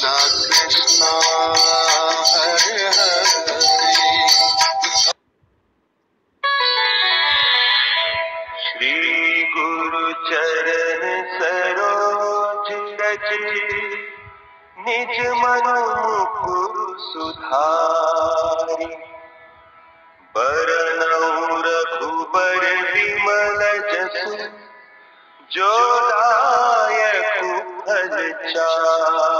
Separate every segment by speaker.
Speaker 1: Krishna, Krishna, Hare Hare.
Speaker 2: Shri Guru Charan Saroj Raji, Nij Manu Mukur Sudhari, Baranau Rakhubar Vimal Jasu, Jodaya Kukhal Chari.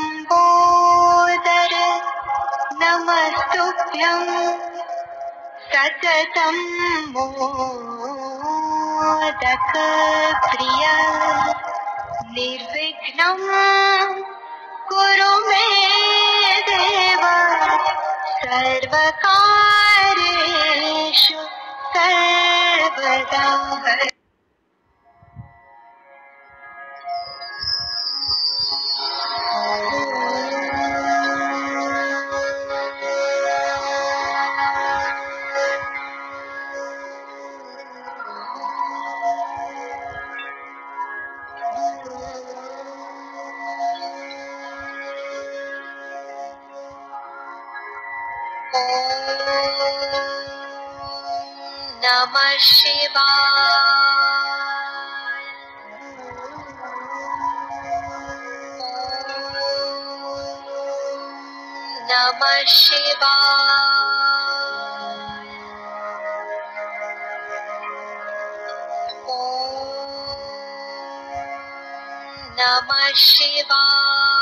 Speaker 3: म्बोदर नमस्तुभ्यं सततं मोदकप्रिया निर्विघ्नं कुरु मे देव सर्वकारेषु सर्वदा Namah Shiva. Namah Shiva. Namah
Speaker 4: Shiva.